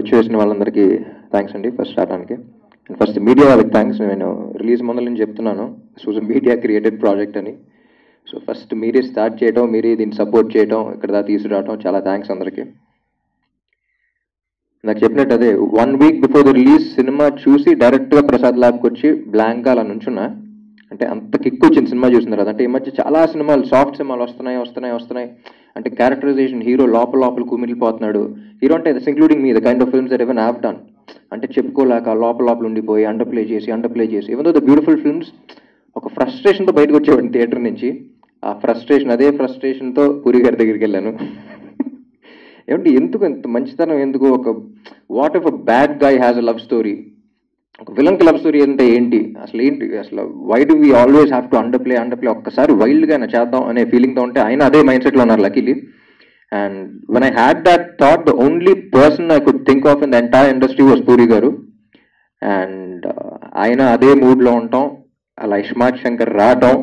వచ్చేసిన వాళ్ళందరికీ థ్యాంక్స్ అండి ఫస్ట్ రావడానికి. అండ్ ఫస్ట్ మీడియా వాళ్ళకి థ్యాంక్స్ నేను రిలీజ్ ముందు నుంచి చెప్తున్నాను. సో మీడియా క్రియేటెడ్ ప్రాజెక్ట్ అని. సో ఫస్ట్ మీరే స్టార్ట్ చేయడం మీరే దీన్ని సపోర్ట్ చేయడం ఇక్కడ దాకా తీసుకురావడం చాలా థ్యాంక్స్ అందరికీ. నాకు చెప్పినట్టు అదే one week before the release cinema చూసి డైరెక్ట్గా ప్రసాద్ ల్యాబ్కి వచ్చి బ్లాంక్గా అలా నుంచున్నా. అంటే అంత కిక్ వచ్చింది సినిమా చూసిన తర్వాత. అంటే ఈ మధ్య చాలా సినిమాలు సాఫ్ట్ సినిమాలు వస్తున్నాయి వస్తున్నాయి వస్తున్నాయి. అంటే క్యారెక్టరైజేషన్ హీరో లోపల లోపల కుమిలిపోతున్నాడు. హీరో అంటే thus including me the kind of films that even have done అంటే చెప్పుకోలేక లోపల లోపల ఉండిపోయి అండర్ ప్లే చేసి అండర్ ప్లే చేసి even ద బ్యూటిఫుల్ ఫిల్మ్స్ ఒక ఫ్రస్ట్రేషన్తో బయటకు వచ్చేవాడిని థియేటర్ నుంచి ఆ ఫ్రస్ట్రేషన్ అదే ఫ్రస్ట్రేషన్తో పూరి గారి దగ్గరికి వెళ్ళాను. ఏమంటే ఎందుకు ఎంత మంచితనం ఎందుకు ఒక what if a bad guy has a love story ఒక విలన్ క్లబ్ స్టోరీ అంటే ఏంటి? అసలు ఏంటి? అసలు why do we always have to under play under play ఒక్కసారి వైల్డ్గా చేద్దాం అనే ఫీలింగ్తో ఉంటే ఆయన అదే మైండ్ సెట్లో ఉన్నారు luckily and one I had that thought the only person I could think of in the entire industry was Puri garu and ఆయన అదే మూడ్లో ఉంటాం. అలా ఇష్మాత్ శంకర్ రావటం.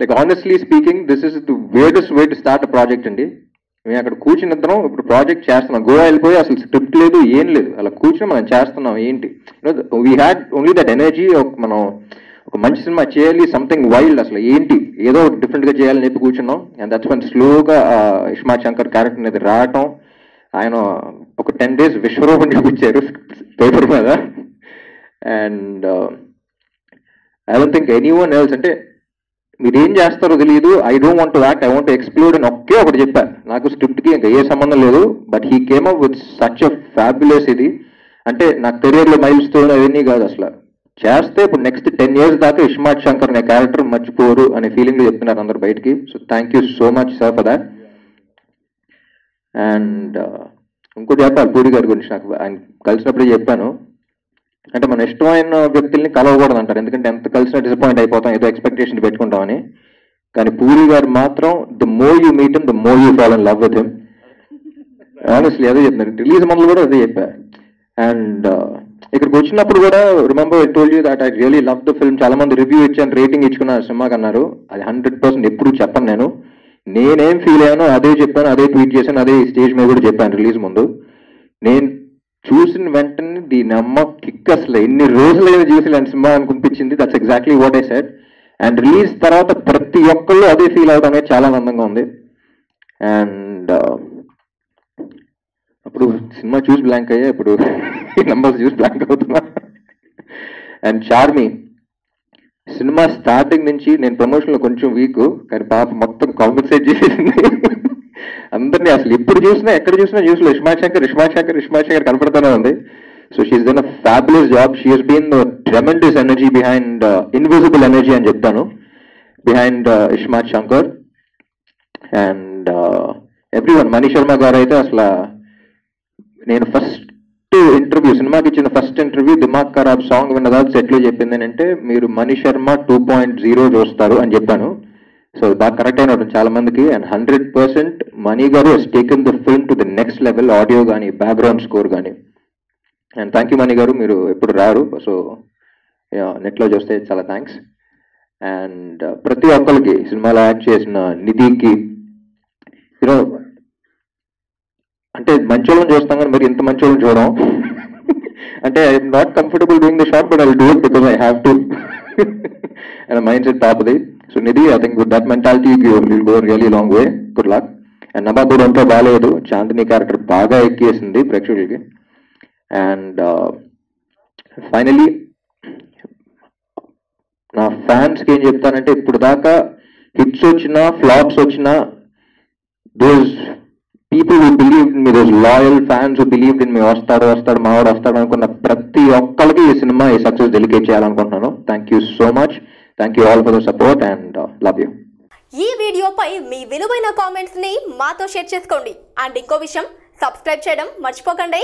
Like honestly speaking this is the weirdest way to start project అండి. మేము అక్కడ కూర్చుని ఇద్దరం ఇప్పుడు ప్రాజెక్ట్ చేస్తున్నాం. గోవా వెళ్ళిపోయి అసలు స్క్రిప్ట్ లేదు ఏం లేదు. అలా కూర్చుని మనం చేస్తున్నాం. ఏంటి? We had only that energy మనం ఒక మంచి సినిమా చేయాలి సంథింగ్ వైల్డ్ అసలు. ఏంటి? ఏదో డిఫరెంట్గా చేయాలని చెప్పి కూర్చున్నాం. అండ్ దట్స్ వన్ స్లోగా ఇష్మా శంకర్ క్యారెక్టర్ అనేది రావటం. ఆయన ఒక టెన్ డేస్ విశ్వరూపం చూపించారు పేపర్ మీద. And I don't think any one else అంటే మీరేం చేస్తారో తెలియదు I don't want act I want explore అని ఒకే ఒకటి చెప్పా. నాకు స్క్రిప్ట్కి ఇంకా ఏ సంబంధం లేదు. But he came up with such a fabulous ఇది. అంటే నా కెరియర్లో మైల్ అవన్నీ కాదు అసలు. చేస్తే ఇప్పుడు నెక్స్ట్ టెన్ ఇయర్స్ దాకా ఇష్మాత్ శంకర్ అనే క్యారెక్టర్ మర్చిపోరు అనే ఫీలింగ్ చెప్తున్నారు అందరు బయటికి. So thank you so much sir for that and ఇంకోటి చెప్పాలి పూరి గారి గురించి నాకు. ఆయన కలిసినప్పుడే చెప్పాను. అంటే మన ఇష్టమైన వ్యక్తుల్ని కలవకూడదు అంటారు. ఎందుకంటే ఎంత కలిసినా డిసప్పాయింట్ అయిపోతాం ఏదో ఎక్స్పెక్టేషన్ పెట్టుకుంటామని. కానీ పూరి గారు మాత్రం the more you meet the more you fall and love with him honestly అదే చెప్తున్నారు రిలీజ్ ముందు కూడా అదే చెప్పా. అండ్ uh, ఇక్కడికి వచ్చినప్పుడు కూడా remember I told you that I really love the film చాలా మంది రివ్యూ ఇచ్చాను రేటింగ్ ఇచ్చుకున్న సినిమాకి అన్నారు. అది హండ్రెడ్ పర్సెంట్ ఎప్పుడు చెప్పను నేను. నేనేం ఫీల్ అయ్యానో అదే చెప్పాను అదే ట్వీట్ చేశాను అదే స్టేజ్ మీద కూడా చెప్పాను రిలీజ్ ముందు. నేను చూసిన వెంటనే దీని అమ్మ కిక్ అసలు ఎన్ని రోజులైనా చూసి ఇలాంటి సినిమా అనిపించింది that's exactly what I said and release తర్వాత ప్రతి ఒక్కళ్ళు అదే ఫీల్ అవుతాం. అనేది చాలా ఆనందంగా ఉంది. అండ్ um, అప్పుడు సినిమా చూసి బ్లాంక్ అయ్యా. ఇప్పుడు నెంబర్స్ నంబర్స్ చూసి బ్లాంక్ అవుతున్నా. అండ్ చార్మి సినిమా స్టార్టింగ్ నుంచి నేను ప్రమోషన్లో కొంచెం వీక్ కానీ పాప మొత్తం కాంపెన్సేట్ చేసింది. అందరినీ అసలు ఎప్పుడు చూసినా ఎక్కడ చూసినా న్యూస్లో ఇష్మాత్ శంకర్ ఇష్మాత్ శంకర్ ఇష్మాత్ శంకర్ కనపడుతూనే ఉంది. So she's done a fabulous job she's been tremendous energy behind invisible energy అని చెప్తాను. Behind uh, Ismart Shankar. And every one Manish Sharma garu అయితే అసలు uh, నేను ఫస్ట్ ఇంటర్వ్యూ సినిమాకి ఇచ్చిన ఫస్ట్ ఇంటర్వ్యూ దిమాగ్ ఖరాబ్ సాంగ్ విన్న తర్వాత సెట్లో చెప్పింది ఏంటంటే మీరు Manish Sharma two point zero చూస్తారు అని చెప్పాను. సో బాగా కరెక్ట్ అయిన చాలా మందికి and hundred percent Mani garu he's taken the film to the next level audio కానీ బ్యాక్గ్రౌండ్ స్కోర్ కానీ and thank you Mani garu మీరు ఎప్పుడు రారు. సో నెట్లో చూస్తే చాలా థ్యాంక్స్ అండ్ uh, ప్రతి ఒక్కరికి సినిమాలో యాక్ట్ చేసిన నిధికి యూనో అంటే మంచోళ్ళని చూస్తాం కానీ మరి ఇంత మంచోళ్ళని చూడం. అంటే I'm not comfortable doing the short but I do it because I have to and mind set టాప్ది so Nidhi I think with that mentality will go really long way good luck and నబాబుడు అంతా బాగాలేదు. Chandini character బాగా ఎక్కేసింది ప్రేక్షకులకి. And finally నా ఫ్యాన్స్కి ఏం చెప్తానంటే ఇప్పుడు దాకా హిట్స్ వచ్చినా ఫ్లాప్స్ వచ్చినా those people who me those loyal fans who believe in me వస్తాడు వస్తాడు మావాడు వస్తాడు అనుకున్న ప్రతి ఒక్కరికి ఈ సినిమా ఈ సక్సెస్ డెలికేట్ చేయాలనుకుంటున్నాను. Thank you so much thank you all for the support and love you ఈ వీడియోపై మీ విలువైన కామెంట్స్ని మాతో షేర్ చేసుకోండి. అండ్ ఇంకో విషయం సబ్స్క్రైబ్ చేయడం మర్చిపోకండి.